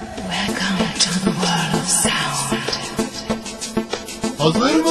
Welcome to the world of sound. Hazır?